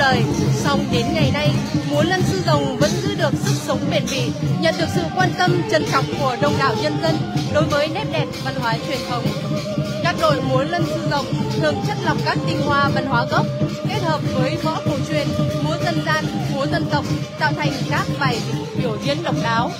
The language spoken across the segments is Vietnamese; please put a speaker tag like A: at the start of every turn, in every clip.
A: đời. Song đến ngày nay, múa lân sư rồng vẫn giữ được sức sống bền bỉ, nhận được sự quan tâm trân trọng của đông đảo nhân dân đối với nét đẹp văn hóa truyền thống. Các đội múa lân sư rồng thường chất lọc các tinh hoa văn hóa gốc kết hợp với võ cổ truyền, múa dân gian, múa dân tộc tạo thành các bài biểu diễn độc đáo.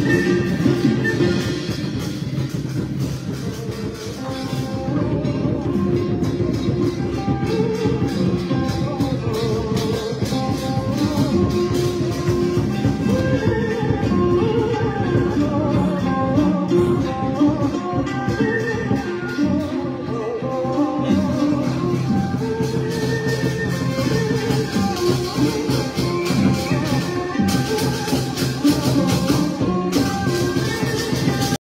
A: あ!